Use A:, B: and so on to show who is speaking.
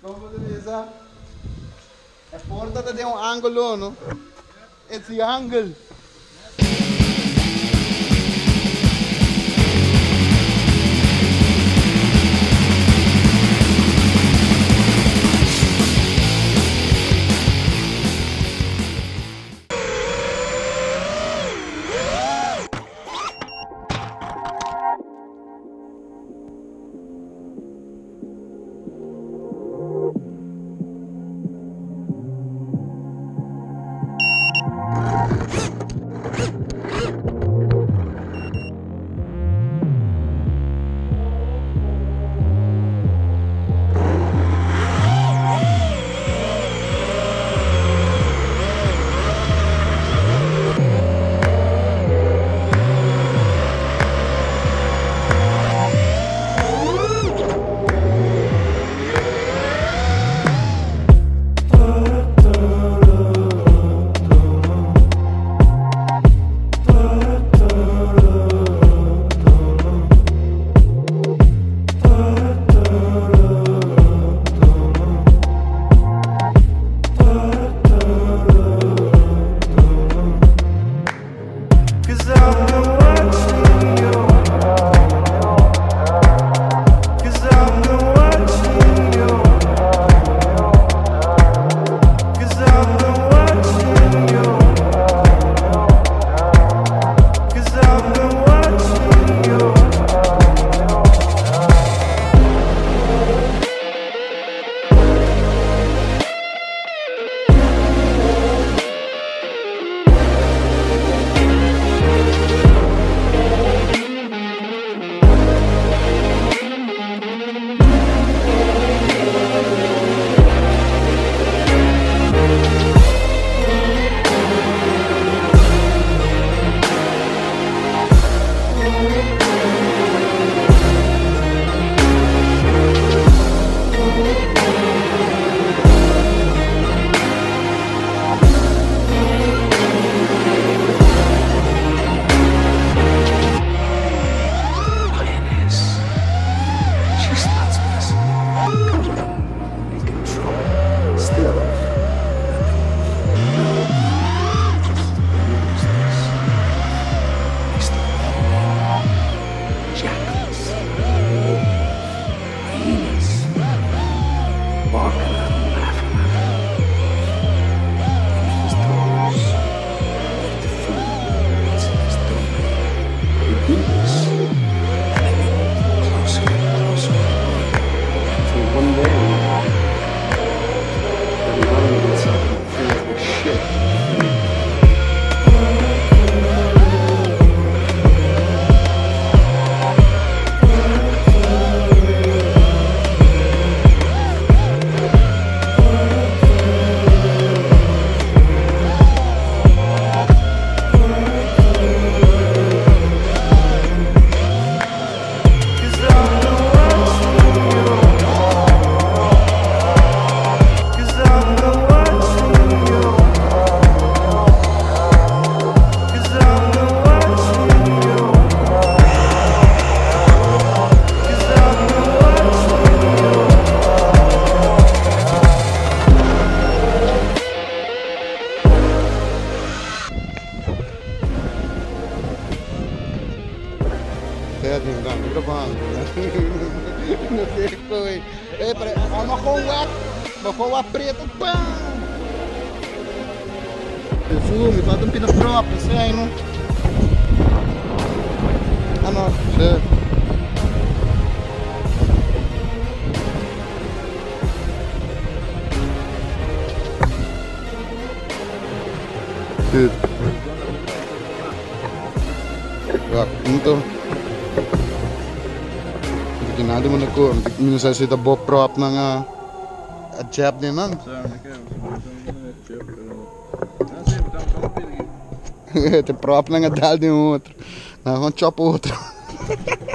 A: Vamos Lisa. É porta tem um ângulo, não? Esse ângulo. É, não gravando. Não sei o que foi. É, peraí. Ó, uma coa. Uma coa preta. Pam! Perfume, falta um pino próprio, aí, não? Ah, não. Isso Dude. Ja, muito. Nada mo na ko. Minsan sa tabo prop ng uh, jab din nan. Te prop ng dal din outro. Na kon chop outro.